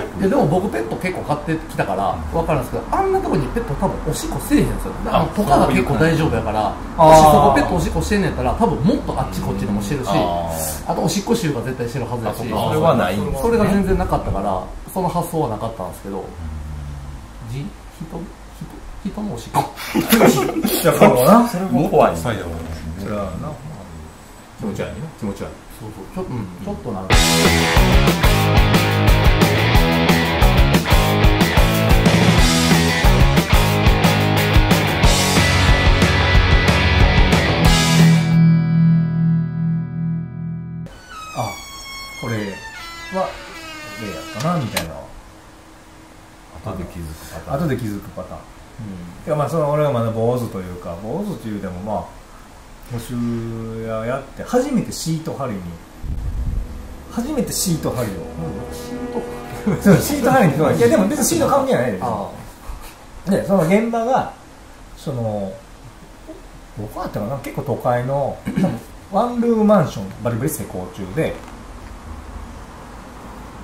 いやでも僕ペット結構飼ってきたから分かるんですけどあんなとこにペット多分おしっこせえへんすよ。あのとかが結構大丈夫やからもしそこペットおしっこしてんねやったら多分もっとあっちこっちでもしてるしあとおしっこ臭が絶対してるはずだしそれはないそれが全然なかったからその発想はなかったんですけど。じ人人人のおしっこ。じゃあそうなそれも怖い。最後それはな。気持ち悪いな。気持ち悪い。そうそう。ちょ,、うん、ちょっとなんかったなみたいな。後で気づくパターン。後で気づくパターン、いやまあその俺はまだ坊主というか坊主っていうでもまあ募集ややって初めてシート貼りに初めてシート貼りをそうシート貼りにいやでも別にシート関係ないですあでその現場がそのどこだったかな？結構都会のワンルームマンションバリバリ施工中で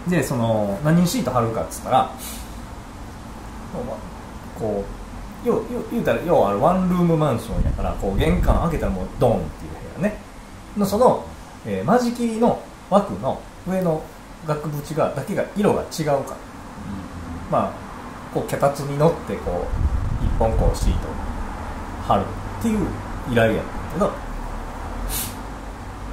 でその何にシート貼るかっつったらこうよよ言うたら要はワンルームマンションやからこう玄関開けたらもうドンっていう部屋ね。のその、えー間仕切りの枠の上の額縁がだけが色が違うから。まあこう脚立に乗ってこう一本こうシート貼るっていう依頼やったけど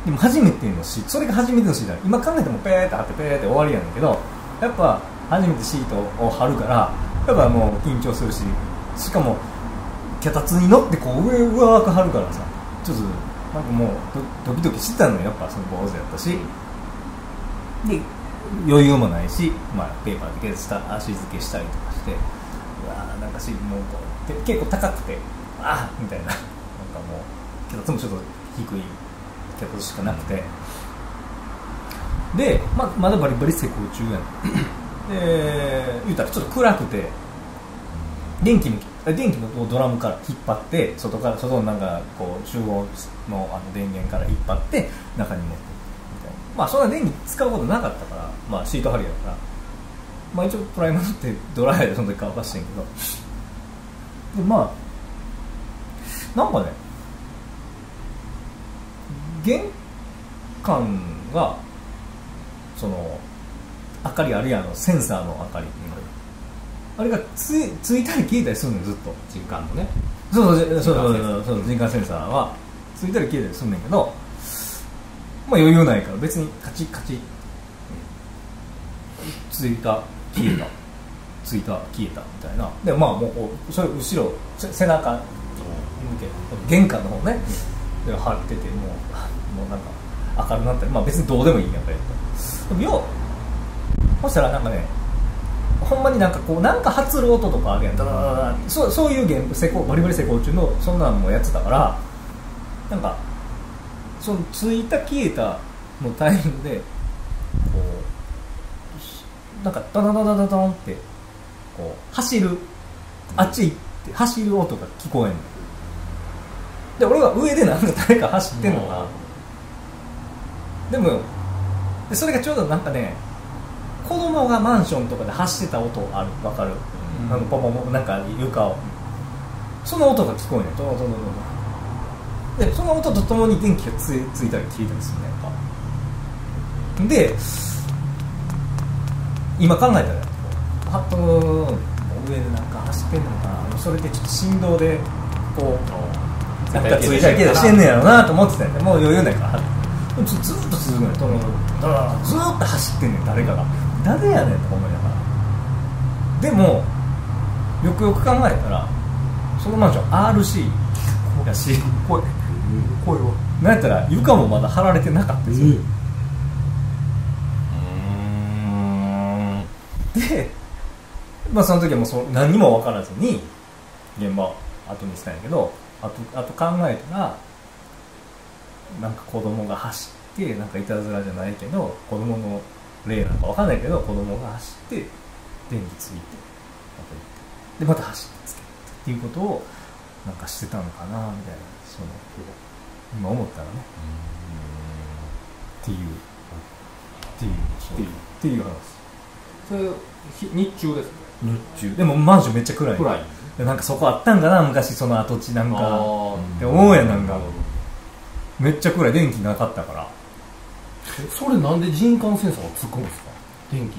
でも初めてのシートそれが初めてのシートだ。今考えてもペーって貼ってペーって終わりやねんけどやっぱ初めてシートを貼るからやっぱもう緊張するししかも脚立に乗ってこう上上く貼るからさちょっとなんかもうドドキドキしてたのよやっぱその坊主やったし。で余裕もないし、まあ、ペーパーで下足付けしたりとかしてうわーなんかしもうこう結構高くてああみたいな。なんかもう脚立もちょっと低い。脚立しかなくて。で、まあまだバリバリ施工中やん。で言うたらちょっと暗くて。電気も電気もドラムから引っ張って外から外のなんかこう集合のあの電源から引っ張って中に持っていくみたいな。まあそんな電気使うことなかったからまあシート貼りやから。まあ一応プライマーってドライヤーでその時乾かしてんけど。でまあなんかね。玄関がその明かりあるやのセンサーの明かりあれがついついたり消えたりするのよずっと。人感のね。そうそうそうそうそう人感センサーはついたり消えたりするんだけどまあ余裕ないから別にカチッカチッ。ついた消えた。ついた消えたみたいな。でまあもうそれ後ろせ背中向け玄関の方ね。で貼っててもうもうなんか明るくなったりまあ別にどうでもいいんやっぱり。でもようそしたらなんかねほんまになんかこうなんか発る音とかあるやん。ダダダダダ。そうそういうゲーム施工バリバリ施工中のそんなんもやってたからなんかそのついた消えたのタイミングでこうなんかダダダダダダンってこう走る。あっち行って走る音が聞こえんの。で俺は上でなんか誰か走ってんのかでもでそれがちょうどなんかね子供がマンションとかで走ってた音あるわかる、うん。あのポポポなんか床を。その音が聞こえないとととととでその音とともに電気がついついたり消えたりするねやっぱ。で今考えたらはっと上でなんか走ってんのかな。それでちょっと振動でこうなんかついたり消えたりしてんねやろうなと思ってたんやもう余裕ないからずずっと続くのよとずーっと走ってんねん誰かが誰やねんと思いな。がらでもよくよく考えたらそのマンション RC やし声声はなんやったら床もまだ張られてなかったんですよ、で、まあ、その時はもうそ何にも分からずに現場を後にしたんやけどあとあと考えたらなんか子供が走ってなんかいたずらじゃないけど子供の例なんか分かんないけど子供が走って電気ついてまた行ってでまた走ってつけてっていうことをなんかしてたのかなみたいなその今思ったらね。っていうっていうっていう。っていう話。それひ日中です日中。でもマンションめっちゃ暗い。暗い。でなんかそこあったんかな昔その跡地なんか。って思うやんなんか。めっちゃ暗い電気なかったから。それなんで人感センサーがつくんですか？電気。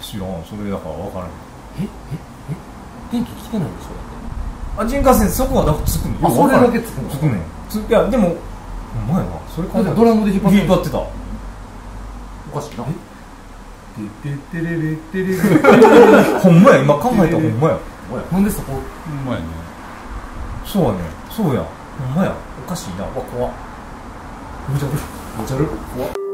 知らんそれだから分からん。えええ？電気来てないんでしょだってあ人感線そこはだからつくの。あそれだけつくの？つくねん。ついやでもお前はそれだってドラムで引っ張って引っ張ってた。おかしいな。てててれれてれれほんまや今考えたらほんまやなんでそこ？ほんまやね。そうやね。そうや。ほんまや。おかしいな。わ怖っ。むちゃるむちゃる怖っ